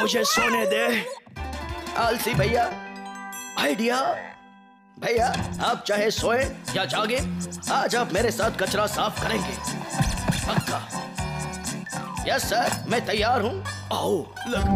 मुझे सोने दे। आलसी भैया, आइडिया? भैया, आप चाहे सोए या जागे, आज आप मेरे साथ कचरा साफ़ करेंगे। पक्का? यस, सर, मैं तैयार हूँ। आओ, लग